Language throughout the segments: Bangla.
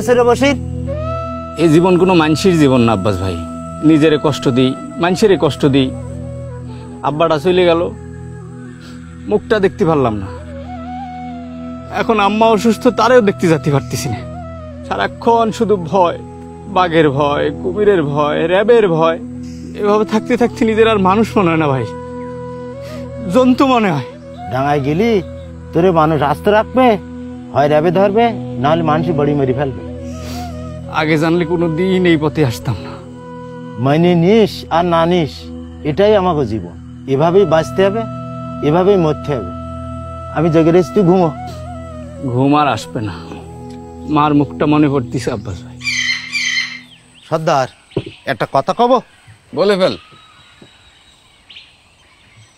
হয়েছে রে বসির? এই জীবন কোনো মানুষের জীবন না আব্বাস ভাই। নিজেরে কষ্ট দিই মানুষেরই কষ্ট দিই। আব্বাটা চলে গেল। মুখটা দেখতে পারলাম না। এখন আম্মা অসুস্থ তারেও দেখতে যাতে পারতেছি না। সারাক্ষণ শুধু ভয় বাঘের ভয় কুমিরের ভয় র্যাবের ভয়। এভাবে থাকতে থাকতে নিজের আর মানুষ মনে হয় না ভাই। জন্তু মনে হয়। ডাঙায় গেলি তোরে মানুষ আস্ত রাখবে হয় র্যাবে ধরবে নাহলে মানুষ বড়ি মেরে ফেলবে। আগে জানলে কোনো দিন এই পথে আসতাম না। মাইনে নিস আর না নিস এটাই আমাকে জীবন। এভাবেই বাঁচতে হবে এভাবেই মরতে হবে। আমি জেগে রেছি তুই ঘুমো। ঘুম আর আসবে না। মার মুখটা মনে পড়তিস আব্বাস ভাই সর্দার একটা কথা কব? বলে ফেল।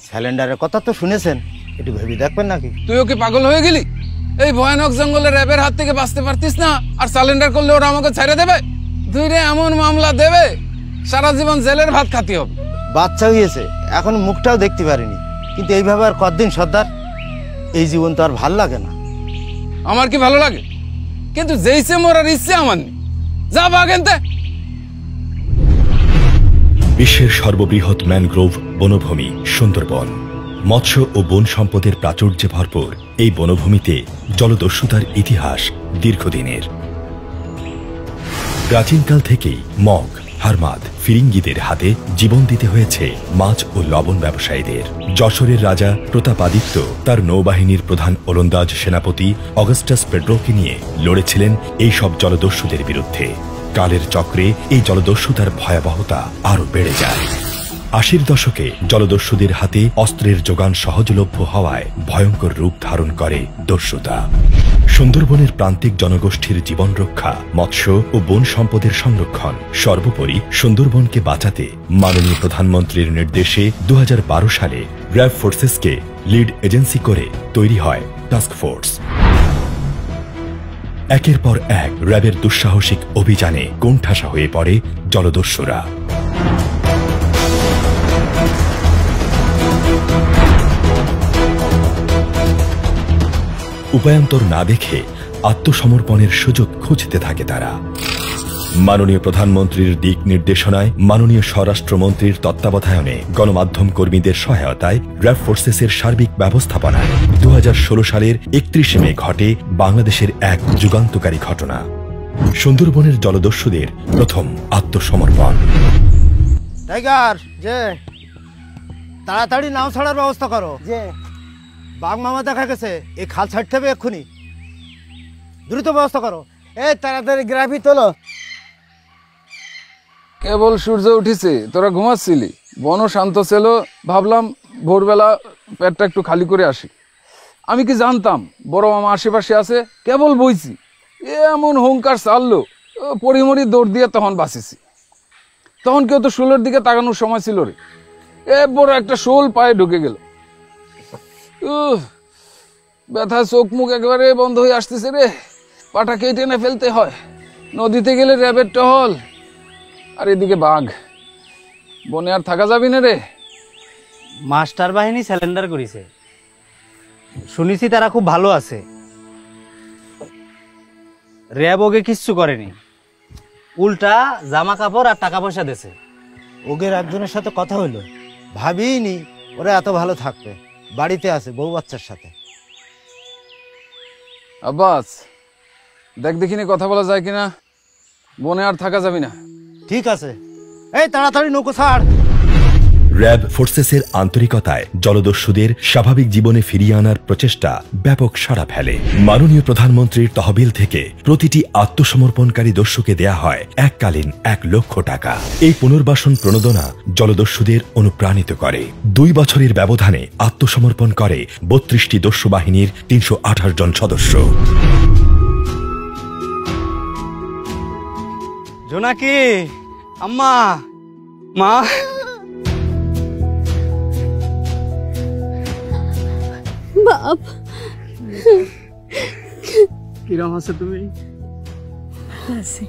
স্যালেন্ডারের কথা তো শুনেছেন একটু ভেবে দেখবেন নাকি? তুইও কি পাগল হয়ে গেলি? এই ভয়ানক জঙ্গলে র্যাবের হাত থেকে বাঁচতে পারতিস না আর সালেন্ডার করলে ওরা আমাকে ছেড়ে দেবে? তুই রে এমন মামলা দেবে সারা জীবন জেলের ভাত খাতি হবে। বাচ্চা হয়েছে এখন মুখটাও দেখতে পারিনি। কিন্তু এইভাবে আর কতদিন সর্দার? এই জীবন তো আর ভালো লাগে না। আমার কি ভালো লাগে? কিন্তু যেইসে মরার ইচ্ছে আমার নেই। যা বাগেনতে বিশ্বের সর্ববৃহৎ ম্যানগ্রোভ বনভূমি সুন্দরবন। মৎস্য ও বন সম্পদের প্রাচুর্যে ভরপুর এই বনভূমিতে জলদস্যুতার ইতিহাস দীর্ঘদিনের। প্রাচীনকাল থেকেই মগ, হারমাদ, ফিরিঙ্গিদের হাতে জীবন দিতে হয়েছে মাছ ও লবণ ব্যবসায়ীদের। যশোরের রাজা প্রতাপাদিত্য তার নৌবাহিনীর প্রধান ওলন্দাজ সেনাপতি অগাস্টাস পেড্রোকে নিয়ে লড়েছিলেন এই সব জলদস্যুদের বিরুদ্ধে। কালের চক্রে এই জলদস্যুতার ভয়াবহতা আরও বেড়ে যায়। আশির দশকে জলদস্যুদের হাতে অস্ত্রের যোগান সহজলভ্য হওয়ায় ভয়ঙ্কর রূপ ধারণ করে দস্যুতা। সুন্দরবনের প্রান্তিক জনগোষ্ঠীর জীবন রক্ষা, মৎস্য ও বন সম্পদের সংরক্ষণ, সর্বোপরি সুন্দরবনকে বাঁচাতে মাননীয় প্রধানমন্ত্রীর নির্দেশে দু হাজার বারো সালে র্যাব ফোর্সেসকে লিড এজেন্সি করে তৈরি হয় টাস্ক ফোর্স। একের পর এক র্যাবের দুঃসাহসিক অভিযানে কোণঠাসা হয়ে পড়ে জলদস্যুরা। উপায়ন্তর না দেখে আত্মসমর্পণের সুযোগ খুঁজতে থাকে তারা। মাননীয় প্রধানমন্ত্রীর দিক নির্দেশনায় মাননীয় স্বরাষ্ট্রমন্ত্রীর তত্ত্বাবধায়নে গণমাধ্যম কর্মীদের সহায়তায় র্যাব ফোর্সেসের সার্বিক ব্যবস্থাপনায় দু হাজার ষোলো সালের একত্রিশে মে ঘটে বাংলাদেশের এক যুগান্তকারী ঘটনা। সুন্দরবনের জলদস্যুদের প্রথম আত্মসমর্পণ। টাইগার যে তাড়াতাড়ি নাও ছাড়ার ব্যবস্থা করো। যে বাঘ মামা দেখা গেছে, এই খাল ছাড়তে হবে এক্ষুনি। দ্রুত ব্যবস্থা করো। এই তাড়াতাড়ি গ্রাফি তোলো। কেবল সূর্য উঠেছে, তোরা ঘুমাচ্ছিলি। বন শান্ত ছিল, ভাবলাম ভোরবেলা পেটটা একটু খালি করে আসি। আমি কি জানতাম, বড় মামা আশেপাশে আছে, কেবল বইছি। এ এমন হুঙ্কার চাললো পরিমরি দৌড় দিয়ে তখন বাঁচিছি। তখন কেউ তো শোলের দিকে তাকানোর সময় ছিল রে। এ বড় একটা শোল পায়ে ঢুকে গেল। উহ, ব্যথায় চোখ মুখ একেবারে বন্ধ হয়ে আসতেছে রে। পাটা কেটে না ফেলতে হয়। নদীতে গেলে র্যাবের টহল আর এদিকে বাঘ। বনে আর থাকা যাবি না রে। মাস্টার বাহিনী স্যালেন্ডার করেছে। শুনেছি তারা খুব ভালো আছে। র্যাব ওকে কিচ্ছু করেনি। উল্টা জামা কাপড় আর টাকা পয়সা দেছে ওগের একজনের সাথে কথা হলো ভাবিনি ওরা এত ভালো থাকবে। বাড়িতে আছে বউ বাচ্চার সাথে। আব্বাস দেখ দেখিনি কথা বলা যায় কিনা? বনে আর থাকা যাবি না। ঠিক আছে। এই তাড়াতাড়ি নৌকো ছাড়। র্যাব ফোর্সেসের আন্তরিকতায় জলদস্যুদের স্বাভাবিক জীবনে ফিরিয়ে আনার প্রচেষ্টা ব্যাপক সাড়া ফেলে। মাননীয় প্রধানমন্ত্রীর তহবিল থেকে প্রতিটি আত্মসমর্পণকারী দস্যুকে দেয়া হয় এককালীন এক লক্ষ টাকা। এই পুনর্বাসন প্রণোদনা জলদস্যুদের অনুপ্রাণিত করে। দুই বছরের ব্যবধানে আত্মসমর্পণ করে বত্রিশটি দস্যু বাহিনীর তিনশো আঠাশ জন সদস্য। জোনাকি, আম্মা, মা। বাপ। কিরম আছে তুমি? আছে।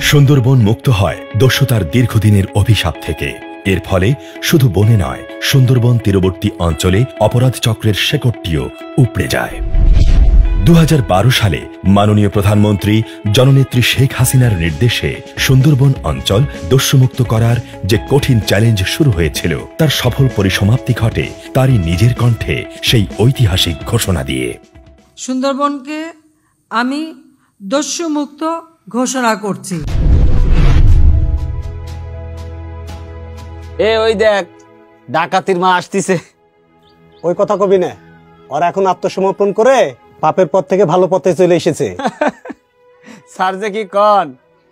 সুন্দরবন মুক্ত হয় দস্যুতার দীর্ঘদিনের অভিশাপ থেকে। এর ফলে শুধু বনে নয় সুন্দরবন তীরবর্তী অঞ্চলে অপরাধ চক্রের শেকড়টিও উপড়ে যায়। দু হাজার বারো সালে মাননীয় প্রধানমন্ত্রী জননেত্রী শেখ হাসিনার নির্দেশে সুন্দরবন অঞ্চল দস্যুমুক্ত করার যে কঠিন চ্যালেঞ্জ শুরু হয়েছিল তার সফল পরিসমাপ্তি ঘটে তারই নিজের কণ্ঠে সেই ঐতিহাসিক ঘোষণা দিয়ে। সুন্দরবনকে আমি দস্যুমুক্ত ঘোষণা করছি। এ ওই দেখ ডাকাতির মা আসতিছে। ওই কথা কবি না ওরা এখন আত্মসমর্পণ করে পাপের পথ থেকে ভালো পথে চলে এসেছে। স্যার যে কি কন?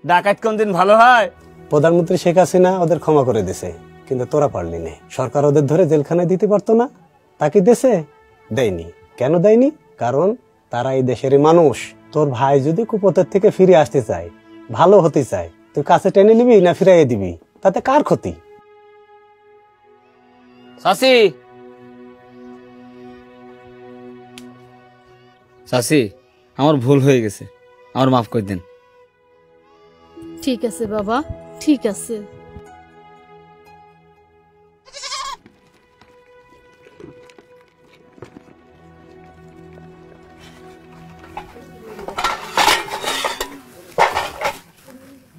ডাকাত কোন দিন ভালো হয়? প্রধানমন্ত্রী শেখ হাসিনা ওদের ক্ষমা করে দিছে কিন্তু তোরা পারলি না। সরকার ওদের ধরে জেলখানায় দিতে পারতো না তাকে দেশে দেয়নি। কেন দেয়নি? কারণ তারা এই দেশেরই মানুষ। তোর ভাই যদি কুপথের থেকে ফিরে আসতে চায় ভালো হতে চায় তুই কাছে টেনে নিবি না ফিরাইয়ে দিবি? তাতে কার ক্ষতি? সাসি সাসি আমার ভুল হয়ে গেছে। আমার মাফ করে দিন। ঠিক আছে বাবা ঠিক আছে।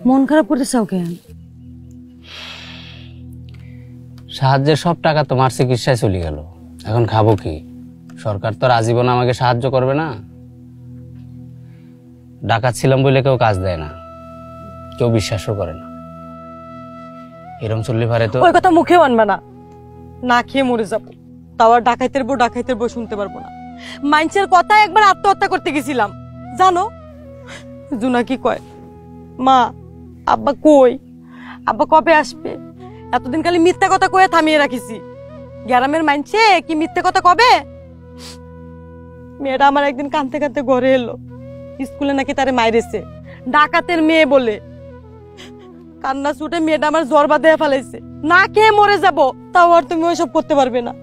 মন খারাপ করতে চাও কেন? সাহায্যের সব টাকা তোমার চিকিৎসায় চলে গেল। এখন খাব কি? সরকার তো আজীবন আমাকে সাহায্য করবে না। ডাকাত ছিলাম বলে কেউ কাজ দেয় না। কেউ বিশ্বাসও করে না। এরম চললে পারে তো ওই কথা মুখেও আনবা না। না খেয়ে মরে যাব। তাও আর ডাকাইতের বউ ডাকাইতের বউ শুনতে পারব না। মাইন্সের কথা একবার আত্মহত্যা করতে গেছিলাম। জানো? জুনা কি কয়? মা, আব্বা কই? আব্বা কবে আসবে? এতদিন খালি মিথ্যা কথা কয়ে থামিয়ে রাখিছি। গ্রামের মাইনছে কি মিথ্যে কথা কবে? মেয়েটা আমার একদিন কাঁদতে কাঁদতে ঘরে এলো। স্কুলে নাকি তারে মাইরেছে। ডাকাতের মেয়ে বলে। কান্না ছুটে মেয়েটা আমার জ্বর বাঁধে ফেলাইছে। না কে মরে যাব, তাও আর তুমি ওইসব করতে পারবে না।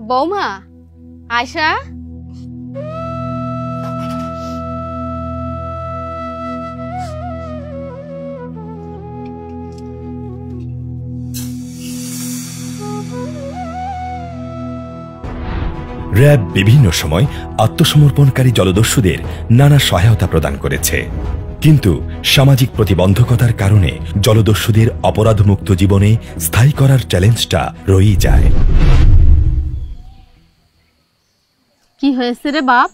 বৌমা, আয়শা? র্যাব বিভিন্ন সময় আত্মসমর্পণকারী জলদস্যুদের নানা সহায়তা প্রদান করেছে। কিন্তু সামাজিক প্রতিবন্ধকতার কারণে জলদস্যুদের অপরাধমুক্ত জীবনে স্থায়ী করার চ্যালেঞ্জটা রয়েই যায়। কি হয়েছে রে বাপ?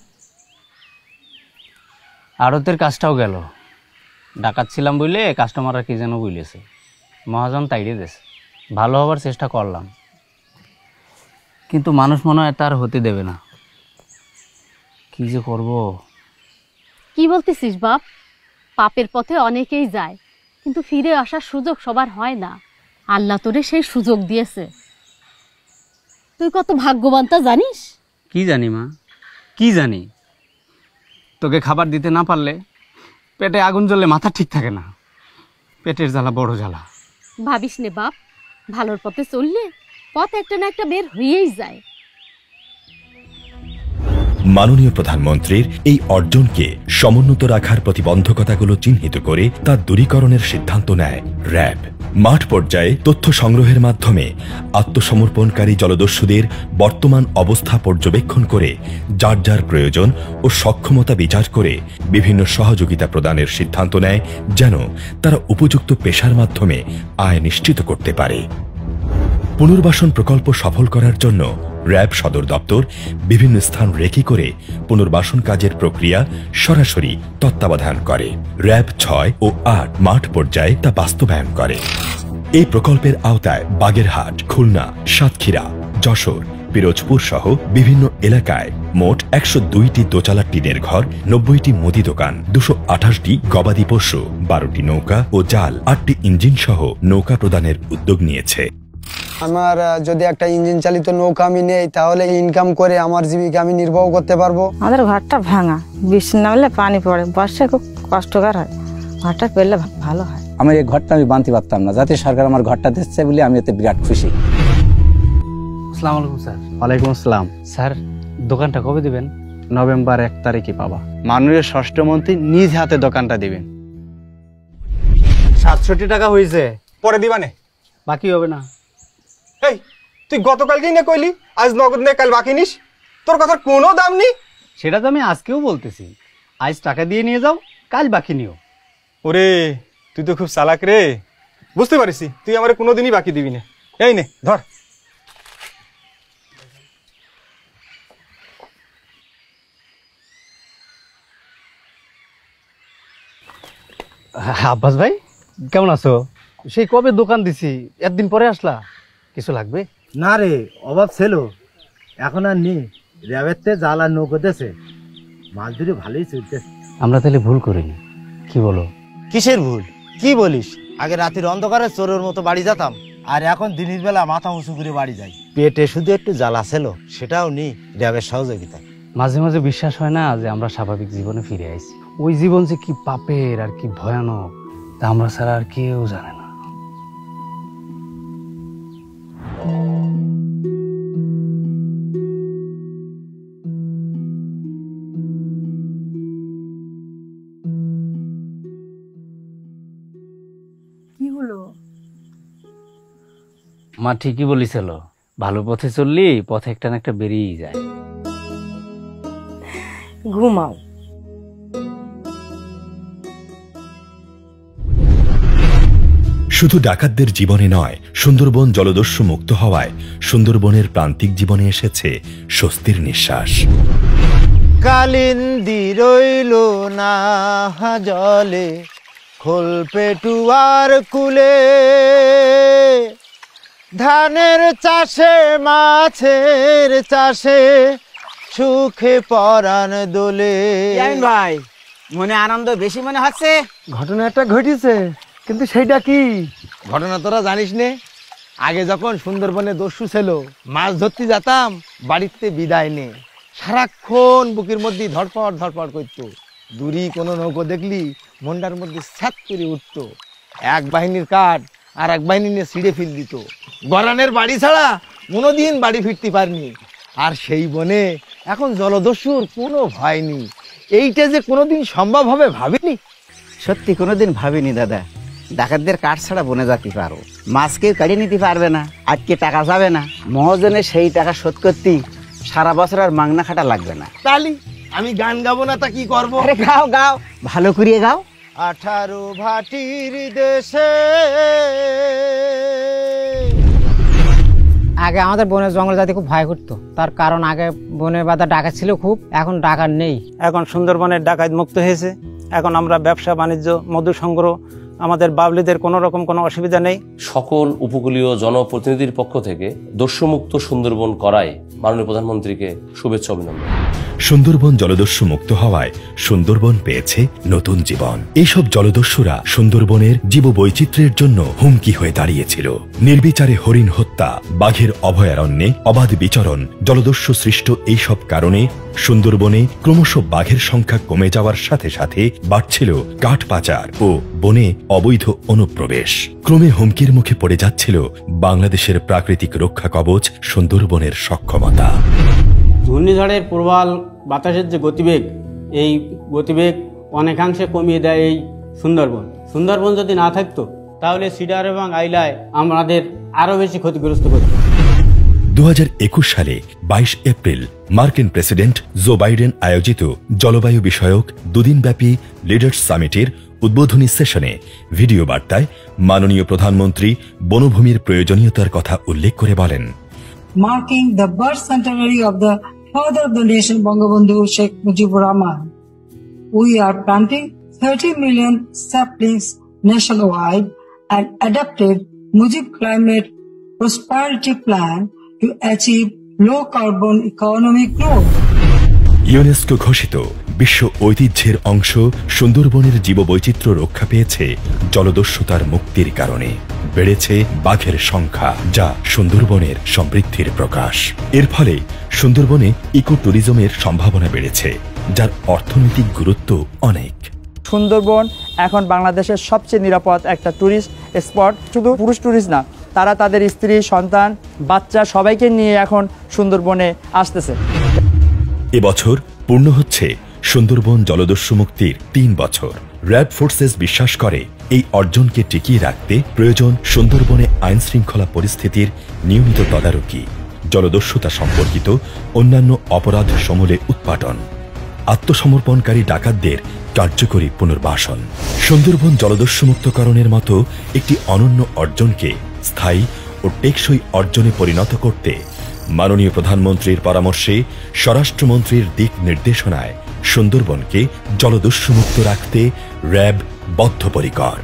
আড়তের কাজটাও গেল। ডাকাত ছিলাম বলে কাস্টমাররা কি যেন বলেছে মহাজন তাইড়ে দিয়েছে ভালো হবার চেষ্টা করলাম। কিন্তু মানুষ মনে হয় তার হতে দেবে না। কি যে করব? কি বলতেছিস বাপ? পাপের পথে অনেকেই যায় কিন্তু ফিরে আসার সুযোগ সবার হয় না। আল্লাহ তোরে সেই সুযোগ দিয়েছে। তুই কত ভাগ্যবান তা জানিস? কি জানি মা কি জানি? তোকে খাবার দিতে না পারলে পেটে আগুন জ্বললে মাথা ঠিক থাকে না। পেটের জ্বালা বড় জ্বালা। ভাবিস নে বাপ ভালোর পথে চললে পথ একটা না একটা বের হয়েই যায়। মাননীয় প্রধানমন্ত্রীর এই অর্জনকে সমুন্নত রাখার প্রতিবন্ধকতাগুলো চিহ্নিত করে তা দূরীকরণের সিদ্ধান্ত নেয় র্যাব। মাঠ পর্যায়ে তথ্য সংগ্রহের মাধ্যমে আত্মসমর্পণকারী জলদস্যুদের বর্তমান অবস্থা পর্যবেক্ষণ করে যার যার প্রয়োজন ও সক্ষমতা বিচার করে বিভিন্ন সহযোগিতা প্রদানের সিদ্ধান্ত নেয় যেন তারা উপযুক্ত পেশার মাধ্যমে আয় নিশ্চিত করতে পারে। পুনর্বাসন প্রকল্প সফল করার জন্য র্যাব সদর দপ্তর বিভিন্ন স্থান রেখে করে পুনর্বাসন কাজের প্রক্রিয়া সরাসরি তত্ত্বাবধান করে। র্যাব ছয় ও আট মাঠ পর্যায়ে তা বাস্তবায়ন করে। এই প্রকল্পের আওতায় বাগেরহাট, খুলনা, সাতক্ষীরা, যশোর, পিরোজপুর সহ বিভিন্ন এলাকায় মোট একশো দুইটি দোচালা টিনের ঘর, নব্বইটি মুদি দোকান, দুশো আঠাশটি গবাদি পশু, বারোটি নৌকা ও জাল, আটটি ইঞ্জিন সহ নৌকা প্রদানের উদ্যোগ নিয়েছে। আমার যদি একটা ইঞ্জিন চালিত নৌকা আমি নেই তাহলে ইনকাম করে আমার জীবিকা আমি নির্বাহ করতে পারব। আমাদের ঘরটা ভাঙা। বৃষ্টি নামলে পানি পড়ে। বর্ষায় খুব কষ্টকর হয়। ঘরটা পেলে ভালো হয়। আমার এই ঘরটা আমি বানতে পারতাম না। যাতে সরকার আমার ঘরটা দিচ্ছে বলে আমি এতে বিরাট খুশি। আসসালামু আলাইকুম স্যার। ওয়ালাইকুম আসসালাম। স্যার দোকানটা কবে দিবেন? নভেম্বর এক তারিখে পাবা। মাননীয় ষষ্ঠ মন্ত্রী নিজ হাতে দোকানটা দিবেন। সাতষট্টি টাকা হয়েছে পরে দিবানে বাকি হবে না। এই তুই গতকালকেই না কইলি আজ নগদ নে কাল বাকি নিস? তোর কথার কোনো দাম নেই? সেটা তো আমি আজকেও বলতেছি। আজ টাকা দিয়ে নিয়ে যাও কাল বাকি নিও। ওরে তুই তো খুব চালাক রে। বুঝতে পারিস তুই আমার কোনোদিনই বাকি দিবি না। এই নে ধর। আব্বাস ভাই কেমন আছো? সেই কবে দোকান দিছি? একদিন পরে আসলা? কিছু লাগবে? না রে অভাব ছিল। এখন আর নেই। র্যাবেরতে জাল আর নৌকো দেছে মাছ ধরে ভালোই চলছে। আমরা তাহলে ভুল করিনি। কি বলো? কিসের ভুল? কি বলিস? আগে রাতের অন্ধকারে চোরের মতো বাড়ি যেতাম আর এখন দিনের বেলা মাথা উঁচু করে বাড়ি যাই। পেটে শুধু একটু জ্বালা ছিল সেটাও নেই র্যাবের সহযোগিতায়। মাঝে মাঝে বিশ্বাস হয় না যে আমরা স্বাভাবিক জীবনে ফিরে আইছি। ওই জীবন যে কি পাপের আর কি ভয়ানক তা আমরা ছাড়া আর কেউ জানে না। হলো মা ঠিকই বলিছিল ভালো পথে চললি পথে একটা না একটা বেরিয়েই যায়। ঘুমাও। শুধু ডাকাতদের জীবনে নয় সুন্দরবন জলদস্যু মুক্ত হওয়ায় সুন্দরবনের প্রান্তিক জীবনে এসেছে স্বস্তির নিঃশ্বাস। কালিন্দি রইল না জলে খোল পেটুয়ার কুলে ধানের চাষে মাছের চাষে সুখে পরাণ দোলে। ভাই মনে আনন্দ বেশি মনে হচ্ছে? ঘটনা একটা ঘটেছে কিন্তু সেইটা কি? ঘটনা তোরা জানিস নে? আগে যখন সুন্দরবনে দস্যু ছিল মাছ ধরতে যেতাম বাড়িতে বিদায় নে। সারাক্ষণ বুকের মধ্যে ধরপড় ধরপড় করতো। দূরি কোনো নৌকো দেখলি মন্ডার মধ্যে স্যাত করে উঠতো। এক বাহিনীর কাঠ আর এক বাহিনী নিয়ে ছিঁড়ে ফেল দিত। গরানের বাড়ি ছাড়া কোনোদিন বাড়ি ফিরতে পারিনি। আর সেই বনে এখন জলদস্যুর কোনো ভয় নেই। এইটা যে কোনোদিন সম্ভব হবে ভাবিনি? সত্যি কোনোদিন ভাবিনি দাদা। ডাকাতদের কাঠ ছাড়া বনে যেতে পারো। মাছ কেউ কাটিয়ে নিতে পারবে না আজকে টাকা যাবে না। মহাজনে সেই টাকা শোধ করতেই সারা বছর আর মাংনা খাটা লাগবে না। তালি আমি গান গাবো না তা কি করব? আরে গাও গাও। ভালো করিয়ে গাও। আঠারো ভাটির দেশে। আগে আমাদের বনের জঙ্গল জাতি খুব ভয় করতো। তার কারণ আগে বনের বাধা ডাকাত ছিল খুব এখন ডাকার নেই। এখন সুন্দরবনের ডাকাত মুক্ত হয়েছে। এখন আমরা ব্যবসা বাণিজ্য মধু সংগ্রহ আমাদের বাবলিদের কোনো রকম কোনো অসুবিধা নেই। সকল উপকূলীয় জনপ্রতিনিধির পক্ষ থেকে দস্যুমুক্ত সুন্দরবন করায় মাননীয় প্রধানমন্ত্রীকে শুভেচ্ছা অভিনন্দন। সুন্দরবন জলদস্যু মুক্ত হওয়ায় সুন্দরবন পেয়েছে নতুন জীবন। এইসব জলদস্যুরা সুন্দরবনের জীববৈচিত্র্যের জন্য হুমকি হয়ে দাঁড়িয়েছিল। নির্বিচারে হরিণ হত্যা বাঘের অভয়ারণ্যে অবাধ বিচরণ জলদস্যু সৃষ্ট এইসব কারণে সুন্দরবনে ক্রমশ বাঘের সংখ্যা কমে যাওয়ার সাথে সাথে বাড়ছিল কাঠ পাচার ও বনে অবৈধ অনুপ্রবেশ। ক্রমে হুমকির মুখে পড়ে যাচ্ছিল বাংলাদেশের প্রাকৃতিক রক্ষা কবচ সুন্দরবনের সক্ষমতা। ঘূর্ণিঝড়ের প্রবাল বাতাসের যে গতিবেগ এই গতিবেগ অনেকাংশে কমিয়ে দেয় এই সুন্দরবন। সুন্দরবন যদি না থাকতো তাহলে সিডার এবং আইলায় আমাদের আরও বেশি ক্ষতিগ্রস্ত করত দু একুশ সালে ২২ এপ্রিল মার্কিন প্রেসিডেন্ট জো বাইডেন আয়োজিত জলবায়ু বিষয়ক দুদিনব্যাপী লিডার্স সামিটের উদ্বোধনী সেশনে ভিডিও বার্তায় মাননীয় প্রধানমন্ত্রী বনভূমির প্রয়োজনীয়তার কথা উল্লেখ করে বলেন। Marking the birth centenary of the father of the nation Bangabandhu Sheikh Mujibur Rahman. We are planting thirty million saplings national wide and adapted Mujib climate prosperity plan to achieve low carbon economic growth. UNESCO ঘোষিত বিশ্ব ঐতিহ্যের অংশ সুন্দরবনের জীববৈচিত্র্য রক্ষা পেয়েছে জলদস্যুতার মুক্তির কারণে। বেড়েছে বাঘের সংখ্যা যা সুন্দরবনের সমৃদ্ধির প্রকাশ। এর ফলে সুন্দরবনে ইকো ট্যুরিজমের সম্ভাবনা বেড়েছে যার অর্থনৈতিক গুরুত্ব অনেক। সুন্দরবন এখন বাংলাদেশের সবচেয়ে নিরাপদ একটা ট্যুরিস্ট স্পট শুধু পুরুষ ট্যুরিস্ট না তারা তাদের স্ত্রী সন্তান বাচ্চা সবাইকে নিয়ে এখন সুন্দরবনে আসতেছে। এবছর পূর্ণ হচ্ছে সুন্দরবন জলদস্যু মুক্তির তিন বছর। র্যাব ফোর্সেস বিশ্বাস করে, এই অর্জনকে টিকিয়ে রাখতে প্রয়োজন সুন্দরবনে আইন শৃঙ্খলা পরিস্থিতির নিয়মিত তদারকি, জলদস্যুতা সম্পর্কিত অন্যান্য অপরাধ সমূলে উৎপাটন, আত্মসমর্পণকারী ডাকাতদের কার্যকরী পুনর্বাসন। সুন্দরবন জলদস্যুমুক্তকরণের মতো একটি অনন্য অর্জনকে স্থায়ী ও টেকসই অর্জনে পরিণত করতে মাননীয় প্রধানমন্ত্রীর পরামর্শে স্বরাষ্ট্রমন্ত্রীর দিক নির্দেশনায় সুন্দরবনকে জলদস্যুমুক্ত রাখতে র্যাব বদ্ধপরিকর।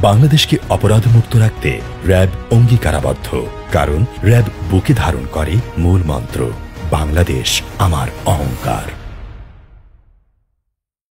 বাংলাদেশকে অপরাধমুক্ত রাখতে র্যাব অঙ্গীকারাবদ্ধ, কারণ র্যাব বুকে ধারণ করে মূল মন্ত্র, বাংলাদেশ আমার অহংকার।